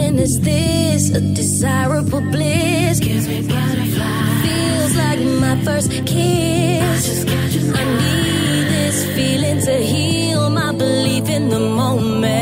feeling is this? A desirable bliss. Gives me butterflies. Feels like my first kiss. I, I need this feeling to heal my belief in the moment.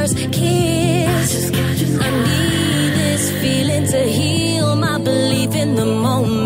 first kiss. I, I need this feeling to heal my belief in the moment.